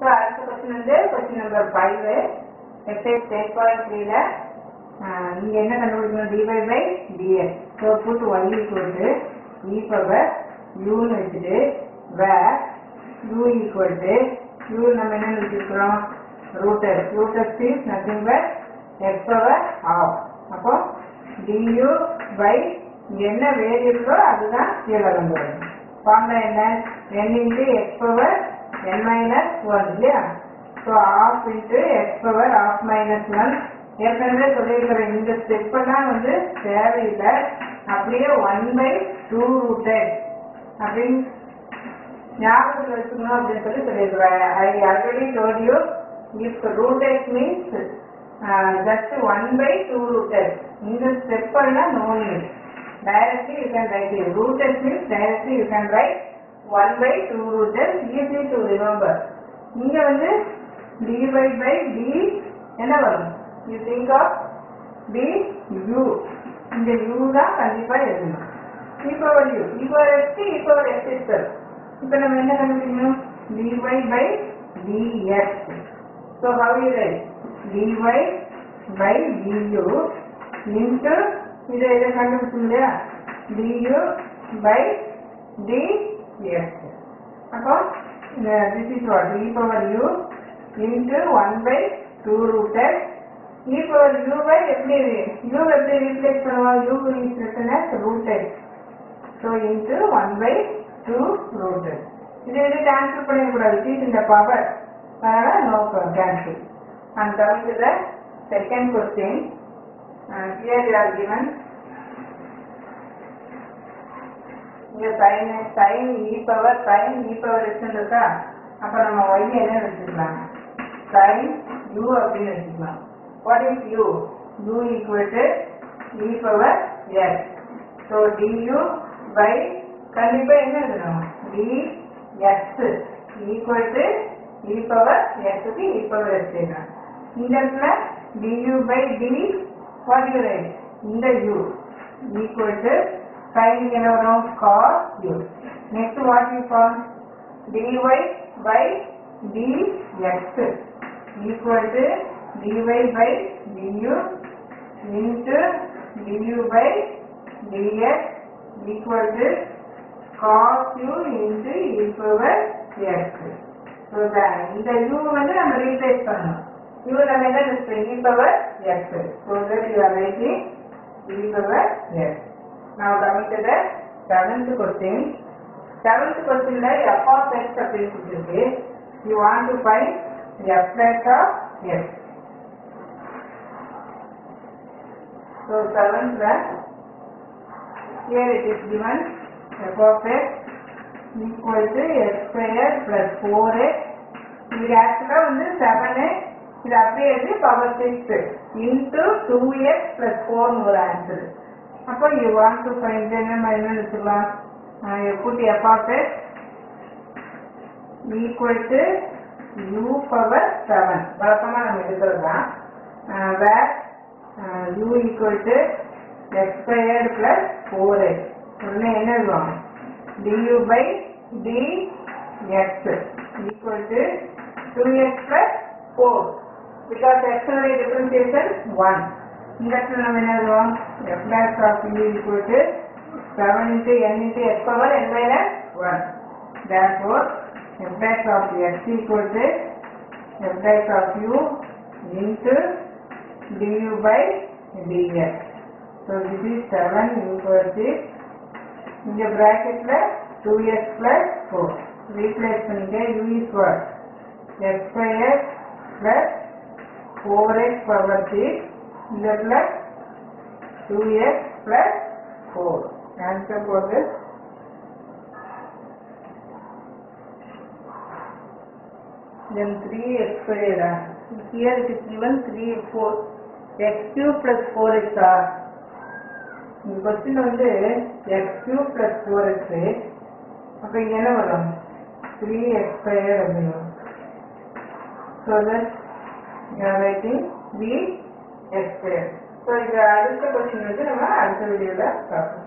So அடுத்த question வந்து question number five exercise eight point த்ரீல இங்க என்ன கண்டுபிடிக்கணும்? Dy by ds so put y equal to e power யூன்னு வச்சுட்டு where u equal to u நம்ம என்ன வச்சிருக்கிறோம்? Rooted rooted is nothing but x power half அப்போ டியூ பை இங்க என்ன வேரியபிளோ அதுதான் கீழே வந்து வரும். ஃபார்முலா என்ன? N into x power n minus one இல்லையா? So half into x power half minus one ஏற்கனவே சொல்லியிருக்கிற இந்த ஸ்டெப் எல்லாம் வந்து தேவையில்லை. அப்படியே ஒன் பை டூ ரூட்டட் அப்படின்னு ஞாபகத்தில் வச்சுக்கணும் அப்படின்னு சொல்லி சொல்லியிருக்கிறேன். I already told you if rooted means just one by two rooted இந்த ஸ்டெப் எல்லாம் no need directly you can write it. Rooted means directly you can write 1 by 2 rooted, easy to remember. இங்க வந்து dy by d என்ன வரும் you think of d u இந்த u தான் கண்டிப்பா எழுதணும் e power u e power x e power x itself இப்போ நம்ம என்ன கண்டுபிடிக்கணும் dy by dx so how you write dy by du into இதை இதை கண்டுபிடிச்சோம் இல்லையா du by dx அப்போ this is what e power u into 1 by 2 rooted e power u by எப்படி u எப்படி ரீப்ளேஸ் பண்ணுவோம் u is written as rooted so into 1 by 2 rooted இது இது கேன்சல் பண்ணிடக்கூடாது it is in the power அதனால no cancel and coming to the second question uh, here they are given இங்கே sine sine e power sine e power எக்ஸ்ன்னு இருக்கா அப்போ நம்ம Y என்ன வச்சுக்கலாம்? சைன் யூ அப்படின்னு வச்சுக்கலாம். What is u u equal to e power s so du by கண்டிப்பாக என்ன எழுதணும்? D s equal to e power எஸ்க்கு e power s இந்த இடத்துல டியூ பை டி வாட் இந்த u equal to sin என்ன வரும் cos u next what you form dy by dx equal to dy by du into du by dx equal to cos u into e power x so that இந்த u வந்து நம்ம replace பண்ணணும் u நம்ம என்ன use e power x so that you are writing e power x நான் கவனித்ததை seventh question seventh கொஸ்டின்ல f of x அப்படின்னு சொல்லியிருக்கு you want to find f x of x so செவன்த்ல here is is given f of x equal to x square plus 4x இது ஆக்சுவலாக வந்து seven இது அப்படியே இருக்கு power six into two x plus ஃபோர்னு ஒரு ஆன்சர் அப்போ யூ வாண்ட் டு ஃபைண்ட் என்ன என்ன வச்சுக்கலாம் put f of equal to u power seven வழக்கமாக நம்ம எடுக்கிறது தான் where u equal to x squared plus four x உடனே என்ன எழுதுவாங்க? Du by d x equal to two x plus four because x differentiation one 1 இந்த இடத்துல நம்ம என்ன எழுதுவோம் f dash of u equal to 7 into n into x power n minus 1 therefore f dash of x equal to f dash of u into du by dx so this is 7 equal to இந்த bracketல 2x plus 4 replace பண்ணிக்க u is what x square plus 4x power 6 இந்த இடத்துல two x plus four answer for this then 3x square here it is given 3 4 x cube plus 4x r இந்த question வந்து x cube plus 4x அப்ப இங்க என்ன வரும் 3x square அப்படின்னு so that you are writing 3 explain so இந்த அடுத்த question வந்து நம்ம அடுத்த வீடியோவில் பார்ப்போம்.